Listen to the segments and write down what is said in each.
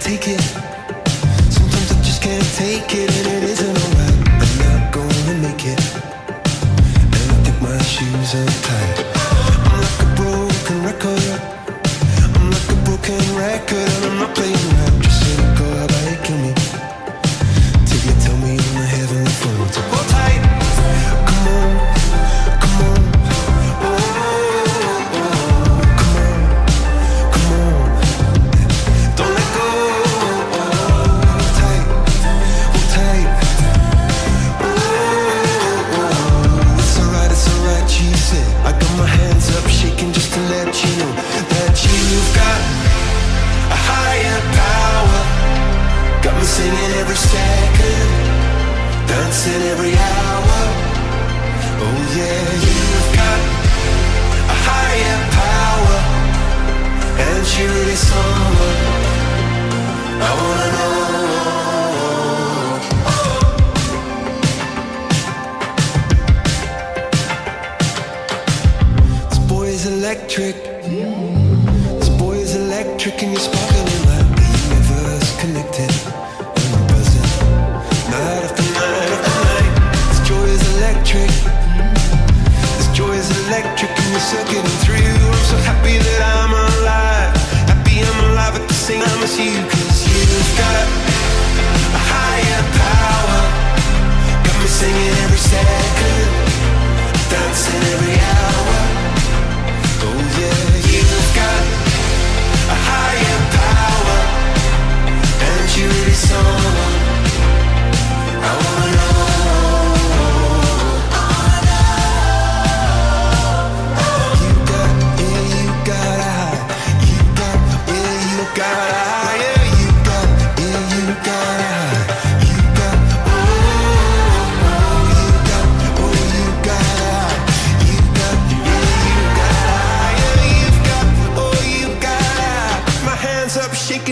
take it. Sometimes I just can't take it, and it isn't alright. I'm not gonna make it. And I think my shoes are tight. I'm like a broken record. I'm like a broken record, and I'm not playing singing every second, dancing every hour. Oh yeah, you've got a higher power, and she really someone I wanna know. This boy is electric. This boy is electric, and you're sparkling you're circuiting through. I'm so happy that I'm alive. Happy I'm alive at the same time as you, cause you've got a higher power. Got me singing every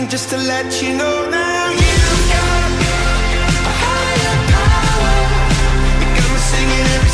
just to let you know now. You've got a higher power. You got me singing